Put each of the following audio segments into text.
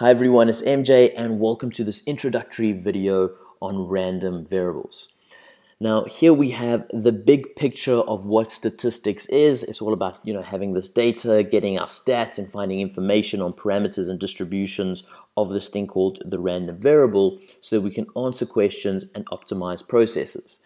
Hi everyone, it's MJ and welcome to this introductory video on random variables. Now here we have the big picture of what statistics is. It's all about you know having this data, getting our stats and finding information on parameters and distributions of this thing called the random variable so that we can answer questions and optimize processes.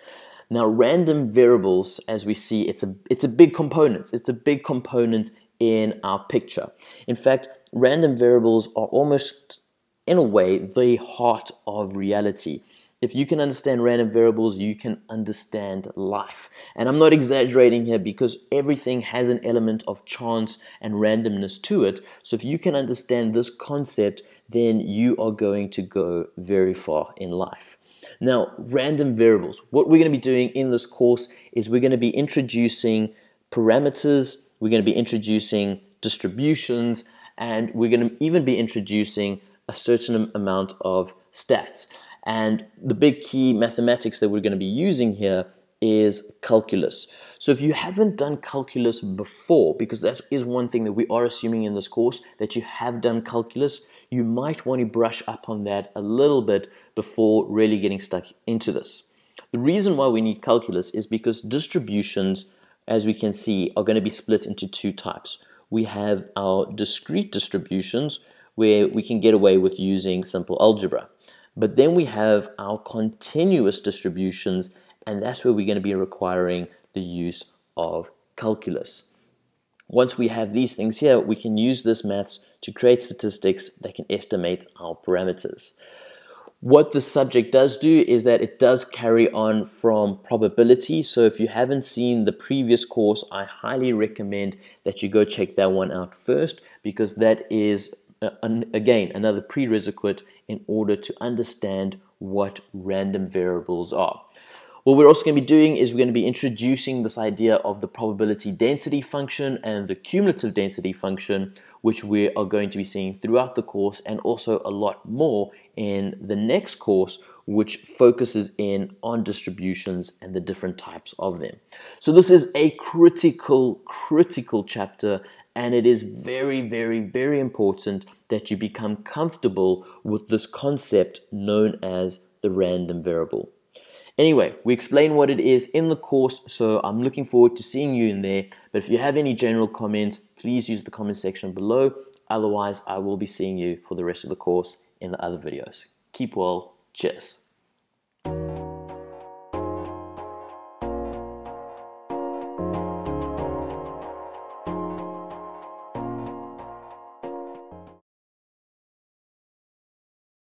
Now random variables as we see it's a it's a big component. It's a big component in our picture. In fact, random variables are almost, in a way, the heart of reality. If you can understand random variables, you can understand life. And I'm not exaggerating here because everything has an element of chance and randomness to it. So if you can understand this concept, then you are going to go very far in life. Now, random variables. What we're going to be doing in this course is we're going to be introducing parameters, we're going to be introducing distributions, and we're going to even be introducing a certain amount of stats. And the big key mathematics that we're going to be using here is calculus. So if you haven't done calculus before, because that is one thing that we are assuming in this course, that you have done calculus, you might want to brush up on that a little bit before really getting stuck into this. The reason why we need calculus is because distributions, as we can see, are going to be split into two types we have our discrete distributions where we can get away with using simple algebra. But then we have our continuous distributions, and that's where we're going to be requiring the use of calculus. Once we have these things here, we can use this maths to create statistics that can estimate our parameters. What the subject does do is that it does carry on from probability. So if you haven't seen the previous course, I highly recommend that you go check that one out first because that is, uh, again, another prerequisite in order to understand what random variables are. What we're also going to be doing is we're going to be introducing this idea of the probability density function and the cumulative density function, which we are going to be seeing throughout the course and also a lot more in the next course, which focuses in on distributions and the different types of them. So this is a critical, critical chapter and it is very, very, very important that you become comfortable with this concept known as the random variable. Anyway, we explain what it is in the course, so I'm looking forward to seeing you in there. But if you have any general comments, please use the comment section below. Otherwise, I will be seeing you for the rest of the course in the other videos. Keep well. Cheers.